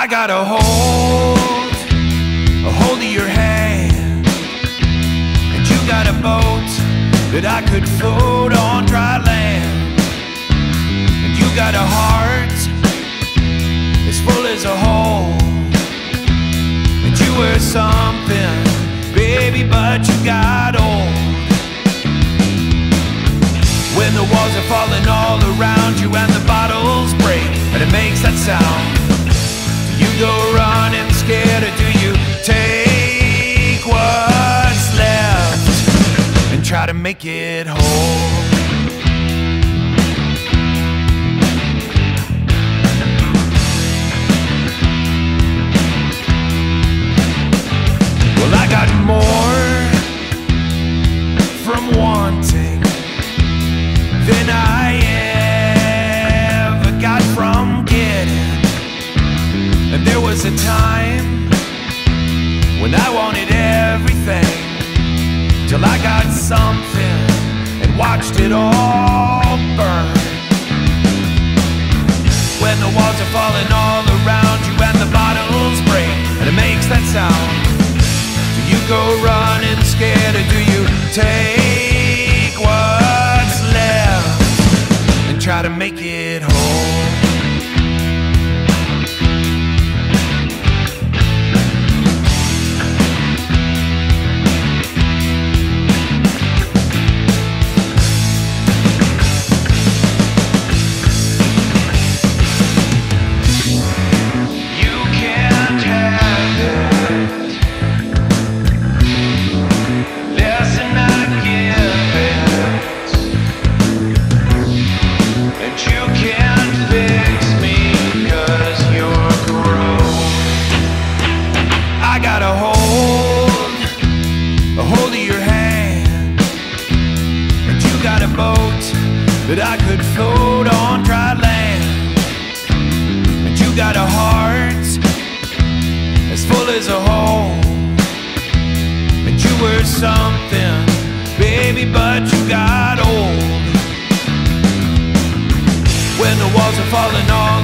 I got a hold, a hold of your hand, and you got a boat that I could float on dry land, and you got a heart as full as a hole, and you were something, baby, but you got old. When the walls are falling all around you and the bottles break and it makes that sound. Make it whole? Well, I got more from wanting than I ever got from getting. And there was a time when I wanted everything till I got something and watched it all burn. When the walls are falling all around you and the bottles break and it makes that sound. Do you go running scared or do you take what's left and try to make it whole? That I could float on dry land. And you got a heart as full as a hole. And you were something, baby, but you got old. When the walls are falling all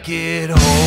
make it home.